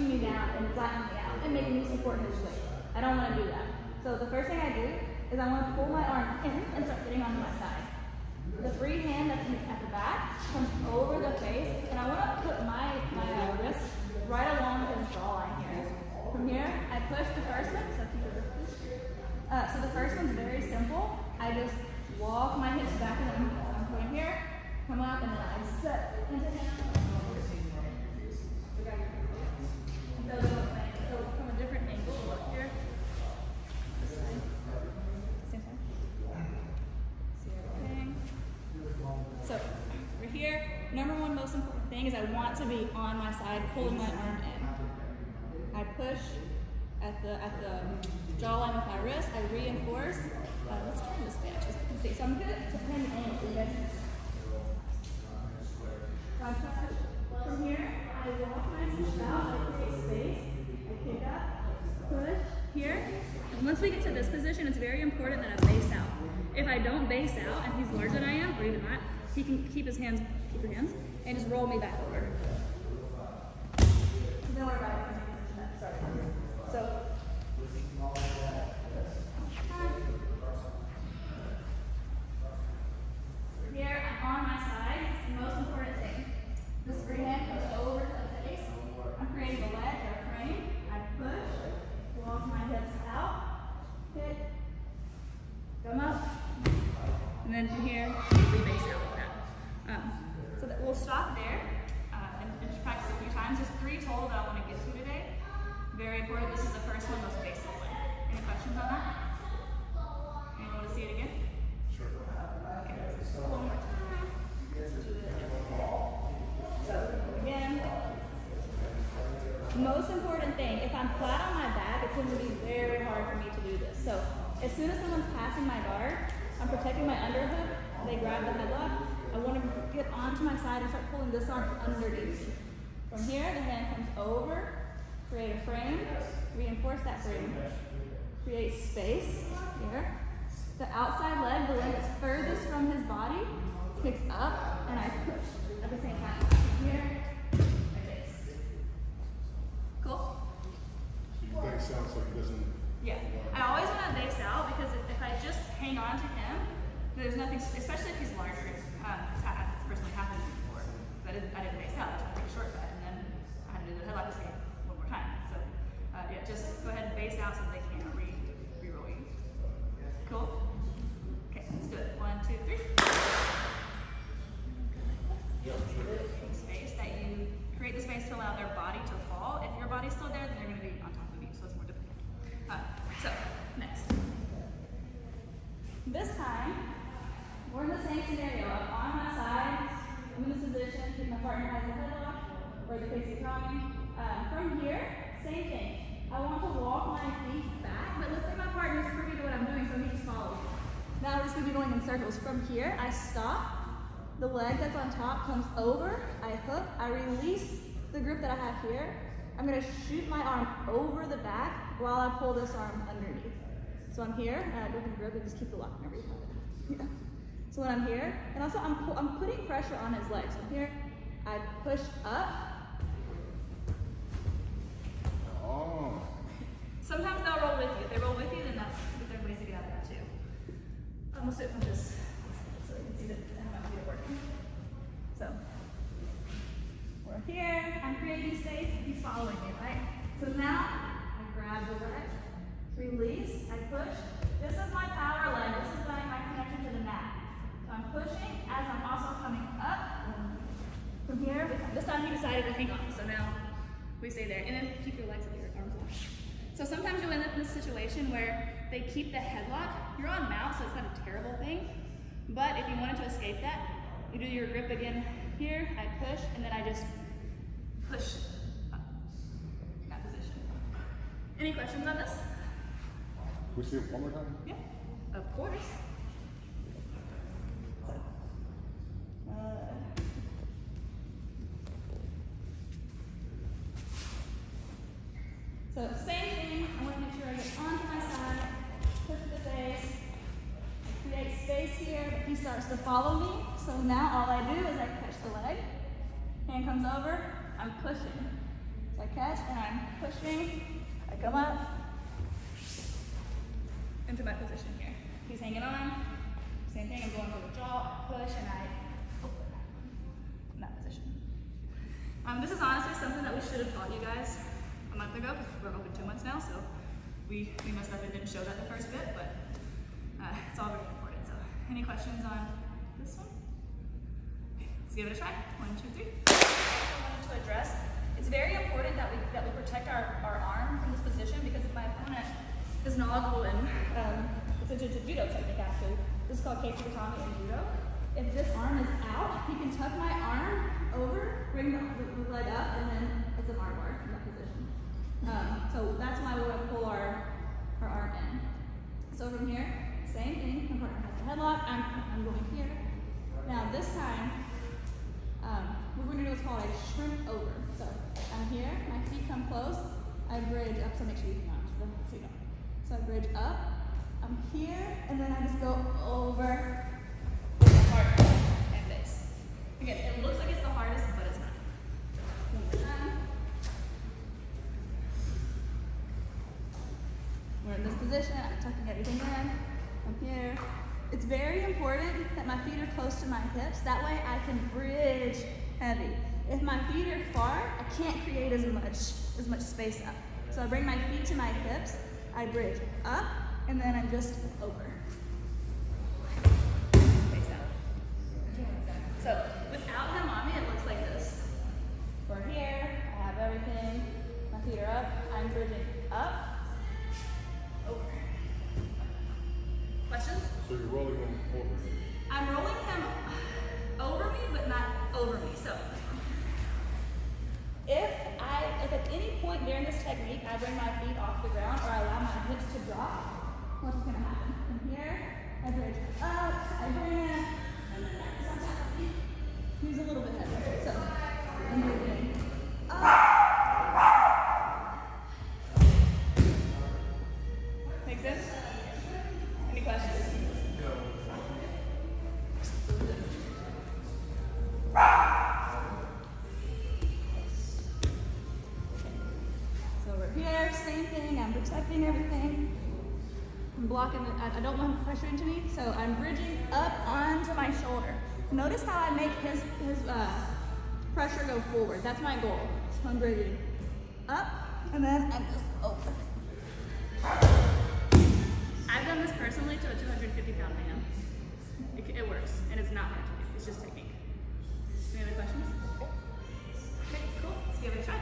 pushing me down and flatten me out and making me support his weight. I don't want to do that. So the first thing I do is I want to pull my arm in and start getting onto my side. The free hand that's at the back comes over the face, and I want to put my, my uh, wrist right along his jawline here. From here, I push the first one, so uh, So the first one's very simple. I just walk my hips back and then I'm putting here, come up, and then I set into him. So, so from a different angle, look here. This side. Same time. See everything. So we're here. Number one most important thing is I want to be on my side, pulling my arm in. I push at the at the jawline with my wrist. I reinforce. Uh, let's turn this back. Just see. So I'm gonna I push from here. I walk myself out. I space. I kick up, push here. Once we get to this position, it's very important that I base out. If I don't base out and he's larger than I am, or even not, he can keep his hands, keep your hands, and just roll me back over. Thing, if I'm flat on my back, it's going to be very hard for me to do this. So as soon as someone's passing my guard, I'm protecting my underhook, they grab the headlock, I want to get onto my side and start pulling this arm underneath. From here, the hand comes over, create a frame, reinforce that frame, create space here. The outside leg, the leg that's furthest from his body, kicks up, and I push at the same time. Here, So you base out so he doesn't. Yeah. I always want to base out because if, if I just hang on to him, there's nothing, especially if he's larger. Um, it's, ha- it's personally happened to me I didn't, I didn't base out. I took a short cut and then I had to do the headlock again one more time. So, uh, yeah, just go ahead and base out so they can't re, re-roll you. Cool? Okay, let's do it. One, two, three. Space that you create the space to allow their body to fall. If your body's still there, then they're going to be on top of you, so it's more difficult. Uh, so, next. This time, we're in the same scenario. I'm on my side. I'm in this position. My partner has a headlock or the face is coming. Uh, from here, same thing. I want to walk my feet back, but let's say my partner's privy to what I'm doing, so he just follows. Now we're just to be going in circles. From here, I stop. The leg that's on top comes over. I hook. I release the grip that I have here. I'm going to shoot my arm over the back while I pull this arm underneath. So I'm here, and I and grip and just keep the lock whenever you it. Yeah. So when I'm here, and also I'm, I'm putting pressure on his legs. So I'm here, I push up. Oh. Sometimes they'll roll with you. If they roll with you, then that's there are ways to get out of that too. Um, let's do it from this so you can see that how my feet are working. So we're here. I'm creating space. He's following me, right? So now I grab the leg, release, I push. This is my power leg. This is my, my connection to the mat. So I'm pushing as I'm also coming up. From here, this time he decided to hang on. So now we stay there. And then keep your legs up your arms long. So sometimes you'll end up in a situation where they keep the headlock. You're on mount, so it's not a terrible thing. But if you wanted to escape that, you do your grip again here. I push, and then I just push up that position. Any questions on this? Can we see it one more time? Yeah, of course. Uh, So same thing, I want to make sure I get onto my side, push the face, create space here, he starts to follow me. So now all I do is I catch the leg. Hand comes over, I'm pushing. So I catch and I'm pushing. I come up into my position here. He's hanging on. Same thing, I'm going for the jaw, I push, and I open in that position. Um, this is honestly something that we should have taught you guys a month ago now, so we, we messed up and didn't show that the first bit, but uh, it's all very important. So, any questions on this one? Let's give it a try. One, two, three. I wanted to address. It's very important that we that we protect our, our arm from this position because if my opponent is knowledgeable in um, it's a judo technique actually. This is called Gatame in judo. If this arm is out, he can tuck my arm over, bring the, the, the leg up, and then it's an arm bar Um, so that's why we want to pull our, our arm in. So from here, same thing. My partner has the headlock. I'm, I'm going here. Now this time, um, we're going to do what's called a shrimp over. So I'm here. My feet come close. I bridge up. So make sure you come out. So the feet. So I bridge up. I'm here, and then I just go over and base. Again, it looks like Position, I'm tucking everything in. I'm here. It's very important that my feet are close to my hips. That way I can bridge heavy. If my feet are far, I can't create as much as much space up. So I bring my feet to my hips, I bridge up, and then I'm just over. Point during this technique I bring my feet off the ground or I allow my hips to drop, what's gonna happen? From here, I bridge up, I bring it, and then on top of me. He's a little bit heavy, I'm protecting everything. I'm blocking it. I, don't want pressure into me, so I'm bridging up onto my shoulder. Notice how I make his his uh, pressure go forward. That's my goal. So I'm bridging up, and then I'm just over. I've done this personally to a 250 pound man. It, it works, and it's not hard to do. It's just technique. Any other questions? Okay, cool. Let's give it a try.